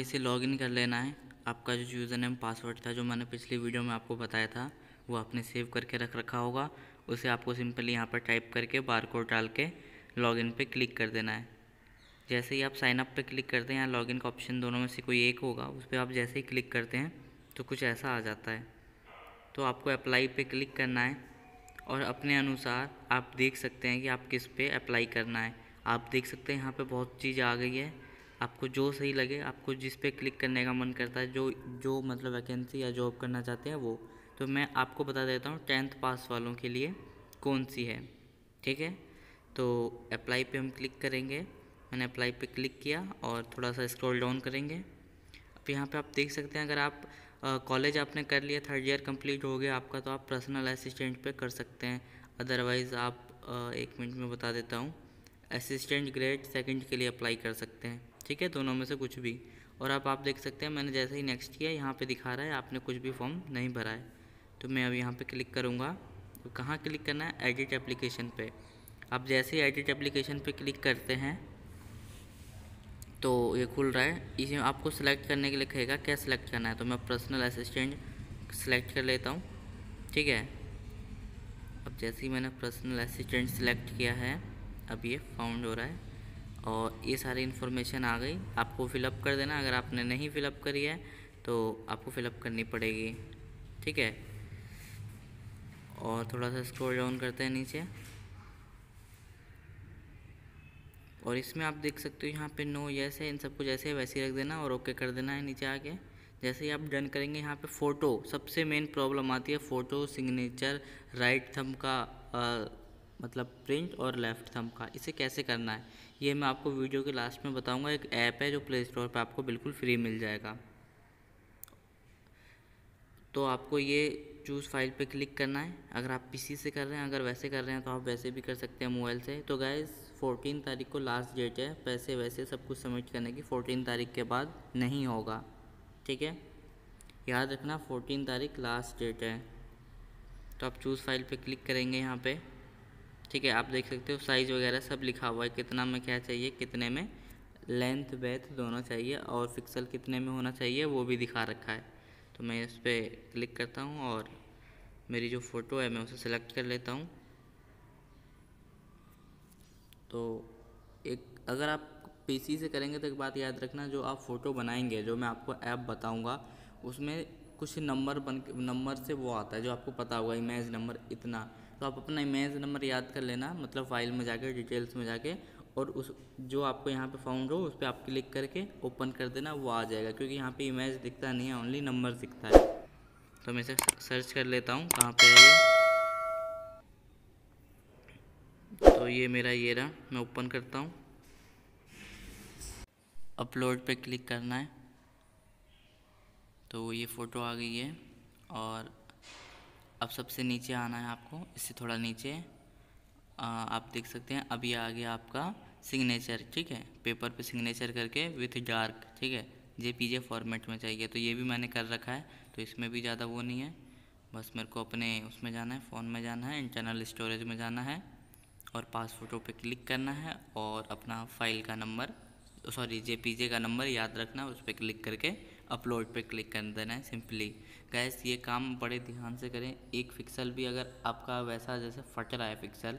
इसे लॉगिन कर लेना है। आपका जो यूज़र नेम पासवर्ड था, जो मैंने पिछली वीडियो में आपको बताया था, वो आपने सेव करके रख रखा होगा। उसे आपको सिंपली यहाँ पर टाइप करके बार कोड डाल के लॉगिन पे क्लिक कर देना है। जैसे ही आप साइन अप पे क्लिक करते हैं या लॉगिन का ऑप्शन दोनों में से कोई एक होगा, उस पर आप जैसे ही क्लिक करते हैं तो कुछ ऐसा आ जाता है। तो आपको अप्लाई पे क्लिक करना है और अपने अनुसार आप देख सकते हैं कि आप किस पे अप्लाई करना है। आप देख सकते हैं यहाँ पे बहुत चीज़ आ गई है। आपको जो सही लगे आपको जिस पे क्लिक करने का मन करता है जो जो मतलब वैकेंसी या जॉब करना चाहते हैं वो। तो मैं आपको बता देता हूँ टेंथ पास वालों के लिए कौन सी है ठीक है? तो अप्लाई पे हम क्लिक करेंगे। मैंने अप्लाई पे क्लिक किया और थोड़ा सा स्क्रॉल डाउन करेंगे। अब यहाँ पे आप देख सकते हैं अगर आप कॉलेज आपने कर लिया थर्ड ईयर कंप्लीट हो गया आपका तो आप पर्सनल असिस्टेंट पे कर सकते हैं। अदरवाइज़ आप आ, एक मिनट में बता देता हूँ। असिस्टेंट ग्रेड सेकंड के लिए अप्लाई कर सकते हैं। ठीक है? दोनों में से कुछ भी। और अब आप देख सकते हैं, मैंने जैसे ही नेक्स्ट किया, यहाँ पे दिखा रहा है, आपने कुछ भी फॉर्म नहीं भरा है। तो मैं अब यहाँ पे क्लिक करूँगा। तो कहाँ क्लिक करना है? एडिट एप्लीकेशन पे। आप जैसे ही एडिट एप्लीकेशन पे क्लिक करते हैं तो ये खुल रहा है। इसे आपको सेलेक्ट करने के लिए कहेगा, क्या सिलेक्ट करना है? तो मैं पर्सनल असिस्टेंट सेलेक्ट कर लेता हूँ। ठीक है? अब जैसे ही मैंने पर्सनल असिस्टेंट सेलेक्ट किया है अब ये फाउंड हो रहा है। और ये सारी इन्फॉर्मेशन आ गई। आपको फिलअप कर देना। अगर आपने नहीं फिलअप करी है तो आपको फिलअप करनी पड़ेगी। ठीक है? और थोड़ा सा स्क्रॉल डाउन करते हैं नीचे। और इसमें आप देख सकते हो यहाँ पे नो यस है। इन सबको जैसे वैसे रख देना और ओके कर देना है नीचे आके। जैसे ही आप डन करेंगे यहाँ पे फ़ोटो सबसे मेन प्रॉब्लम आती है फ़ोटो सिग्नेचर राइट थम का आ, मतलब प्रिंट और लेफ़्ट थम का, इसे कैसे करना है? ये मैं आपको वीडियो के लास्ट में बताऊँगा, एक ऐप है जो प्ले स्टोर पर आपको बिल्कुल फ्री मिल जाएगा। तो आपको ये चूज़ फ़ाइल पे क्लिक करना है। अगर आप पीसी से कर रहे हैं, अगर वैसे कर रहे हैं तो आप वैसे भी कर सकते हैं मोबाइल से। तो गैस फोर्टीन तारीख को लास्ट डेट है। पैसे वैसे सब कुछ सबमिट करने की फोर्टीन तारीख के बाद नहीं होगा। ठीक है? याद रखना फोर्टीन तारीख लास्ट डेट है। तो आप चूज़ फ़ाइल पे क्लिक करेंगे यहाँ पे। ठीक है, आप देख सकते हो साइज़ वगैरह सब लिखा हुआ है, कितना में क्या चाहिए, कितने में। लेंथ बेथ दोनों चाहिए और पिक्सल कितने में होना चाहिए, वो भी दिखा रखा है। तो मैं इस पर क्लिक करता हूँ और मेरी जो फ़ोटो है, मैं उसे सेलेक्ट कर लेता हूँ। तो एक, अगर आप पीसी से करेंगे तो एक बात याद रखना, जो आप फ़ोटो बनाएँगे, जो मैं आपको ऐप बताऊँगा, उसमें कुछ नंबर बन नंबर से वो आता है, जो आपको पता होगा इमेज नंबर इतना। तो आप अपना इमेज नंबर याद कर लेना मतलब फ़ाइल में जाके डिटेल्स में जाके, और उस, जो आपको यहाँ पे फाउंड हो, उस पर आप क्लिक करके ओपन कर देना, वो आ जाएगा, क्योंकि यहाँ पे इमेज दिखता नहीं है ओनली नंबर दिखता है। तो मैं इसे सर्च कर लेता हूँ, कहाँ पे है ये। तो ये मेरा ये रहा, मैं ओपन करता हूँ। अपलोड पे क्लिक करना है। तो ये फ़ोटो आ गई है, और अब सबसे नीचे आना है आपको इससे थोड़ा नीचे आ, आप देख सकते हैं अभी आ गया आपका सिग्नेचर ठीक है? पेपर पे सिग्नेचर करके विथ डार्क ठीक है? जे पी फॉर्मेट में चाहिए तो ये भी मैंने कर रखा है तो इसमें भी ज़्यादा वो नहीं है। बस मेरे को अपने उसमें जाना है फ़ोन में जाना है इंटरनल स्टोरेज में जाना है और पास फ़ोटो पे क्लिक करना है और अपना फ़ाइल का नंबर सॉरी जे का नंबर याद रखना उस पर क्लिक करके अपलोड पे क्लिक कर देना है सिंपली गैस ये काम बड़े ध्यान से करें। एक पिक्सल भी अगर आपका वैसा जैसे फट रहा है फिक्सल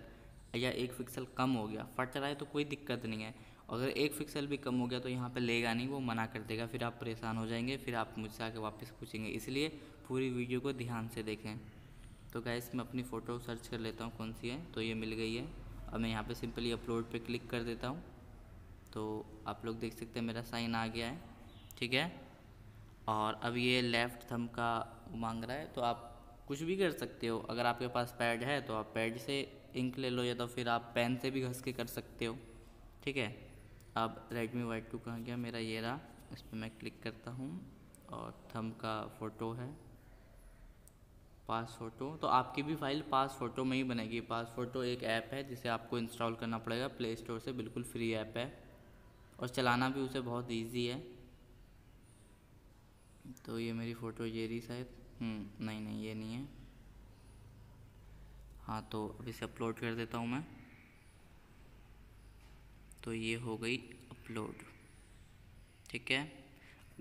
या एक पिक्सल कम हो गया, फट रहा है तो कोई दिक्कत नहीं है। अगर एक फिक्सल भी कम हो गया तो यहाँ पे लेगा नहीं, वो मना कर देगा, फिर आप परेशान हो जाएँगे, फिर आप मुझसे आके वापस पूछेंगे। इसलिए पूरी वीडियो को ध्यान से देखें। तो गैस मैं अपनी फ़ोटो सर्च कर लेता हूँ, कौन सी है तो ये मिल गई है। अब मैं यहाँ पर सिंपली अपलोड पर क्लिक कर देता हूँ। तो आप लोग देख सकते हैं मेरा साइन आ गया है, ठीक है? और अब ये लेफ़्ट थम का मांग रहा है तो आप कुछ भी कर सकते हो। अगर आपके पास पैड है तो आप पैड से इंक ले लो, या तो फिर आप पेन से भी घस के कर सकते हो। ठीक है? अब रेडमी वाई टू कहाँ गया? मेरा ये रहा। इस पर मैं क्लिक करता हूँ, और थम का फ़ोटो है। पास फ़ोटो तो आपकी भी फ़ाइल पास फ़ोटो में ही बनेगी। पास फ़ोटो एक ऐप है, जिसे आपको इंस्टॉल करना पड़ेगा। प्ले स्टोर से बिल्कुल फ्री ऐप है। और चलाना भी उसे बहुत ईजी है। तो ये मेरी फ़ोटो ये रही शायद? हम्म, नहीं नहीं ये नहीं है। हाँ तो अब इसे अपलोड कर देता हूँ मैं। तो ये हो गई अपलोड। ठीक है?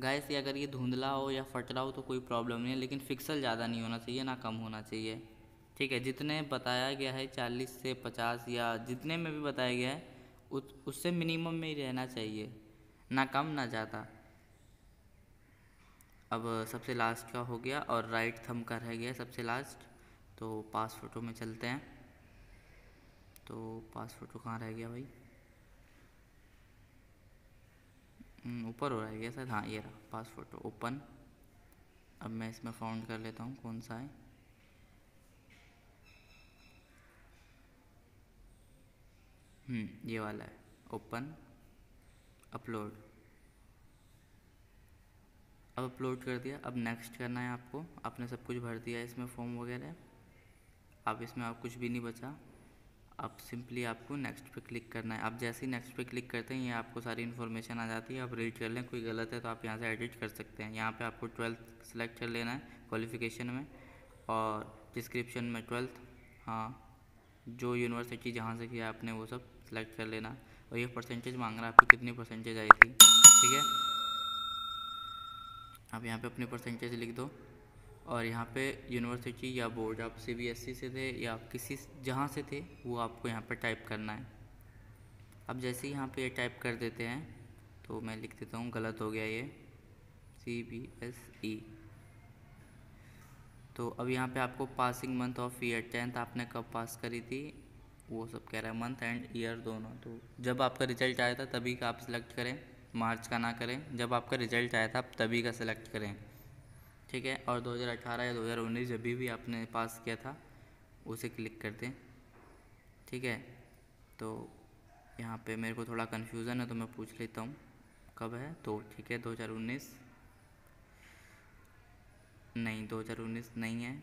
गैस ये अगर ये धुंधला हो या फटला हो तो कोई प्रॉब्लम नहीं है लेकिन फिक्सल ज़्यादा नहीं होना चाहिए ना कम होना चाहिए। ठीक है? जितने बताया गया है चालीस से पचास या जितने में भी बताया गया है उस उससे मिनिमम में ही रहना चाहिए। ना कम ना ज़्यादा। अब सबसे लास्ट का हो गया? और राइट थम का रह गया सबसे लास्ट तो पास फ़ोटो में चलते हैं। तो पास फ़ोटो कहाँ रह गया भाई? हम्म, ऊपर हो रहा है सर हाँ ये रहा। पास फ़ोटो ओपन अब मैं इसमें फाउंड कर लेता हूँ कौन सा है। हम्म ये वाला है। ओपन अपलोड अब अपलोड कर दिया। अब नेक्स्ट करना है आपको। आपने सब कुछ भर दिया इसमें फॉर्म वगैरह। अब इसमें आप कुछ भी नहीं बचा। अब सिंपली आपको नेक्स्ट पे क्लिक करना है। आप जैसे ही नेक्स्ट पे क्लिक करते हैं, ये आपको सारी इन्फॉर्मेशन आ जाती है। आप रीड कर लें। कोई गलत है तो आप यहाँ से एडिट कर सकते हैं। यहाँ पे आपको ट्वेल्थ सेलेक्ट कर लेना है क्वालिफिकेशन में। और डिस्क्रिप्शन में ट्वेल्थ हाँ जो यूनिवर्सिटी जहाँ से किया आपने वो सब सेलेक्ट कर लेना। और ये परसेंटेज मांग रहा है आपको। कितनी परसेंटेज आई थी? ठीक है? आप यहाँ पे अपनी परसेंटेज लिख दो। और यहाँ पे यूनिवर्सिटी या बोर्ड आप सी बी एस ई से थे या आप किसी जहाँ से थे, वो आपको यहाँ पर टाइप करना है। अब जैसे ही यहाँ पे ये टाइप कर देते हैं तो मैं लिख देता हूँ, गलत हो गया ये। सी बी एस ई तो अब यहाँ पे आपको passing month of year tenth आपने कब पास करी थी? वो सब कह रहा है मंथ एंड ईयर दोनों। तो जब आपका रिज़ल्ट आया था, तभी का आप सिलेक्ट करें। मार्च का ना करें। जब आपका रिज़ल्ट आया था, तभी का सिलेक्ट करें। ठीक है? और 2018 या 2019 जब भी आपने पास किया था, उसे क्लिक कर दें। ठीक है? तो यहाँ पे मेरे को थोड़ा कन्फ्यूज़न है तो मैं पूछ लेता हूँ। कब है? तो ठीक है 2019 नहीं 2019 नहीं है।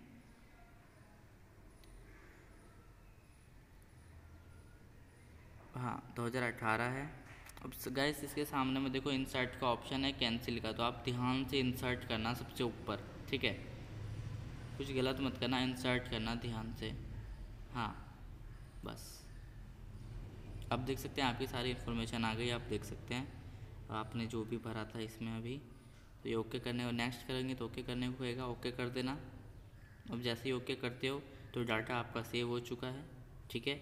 हाँ 2018 है। अब गैस इसके सामने में देखो इंसर्ट का ऑप्शन है कैंसिल का तो आप ध्यान से इंसर्ट करना सबसे ऊपर, ठीक है? कुछ गलत मत करना इंसर्ट करना ध्यान से हाँ बस। अब देख सकते हैं, आपकी सारी इन्फॉर्मेशन आ गई, आप देख सकते हैं। आपने जो भी भरा था इसमें अभी तो ये ओके करने को नेक्स्ट करेंगे तो ओके करने को होएगा ओके कर देना। अब जैसे ही ओके करते हो तो डाटा आपका सेव हो चुका है, ठीक है?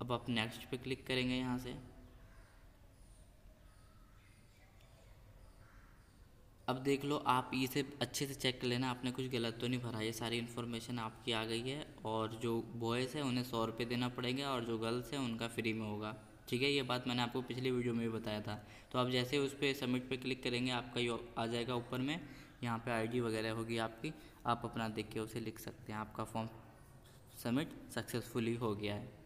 अब आप नेक्स्ट पे क्लिक करेंगे यहाँ से। अब देख लो, आप इसे अच्छे से चेक कर लेना, आपने कुछ गलत तो नहीं भरा। ये सारी इन्फॉर्मेशन आपकी आ गई है और जो बॉयज़ है, उन्हें सौ रुपये देना पड़ेगा और जो गर्ल्स हैं, उनका फ्री में होगा। ठीक है? ये बात मैंने आपको पिछली वीडियो में भी बताया था। तो आप जैसे उस पर सबमिट पे क्लिक करेंगे, आपका ये आ जाएगा ऊपर में। यहाँ पे आईडी वगैरह होगी आपकी। आप अपना देख के उसे लिख सकते हैं। आपका फॉर्म सबमिट सक्सेसफुली हो गया है।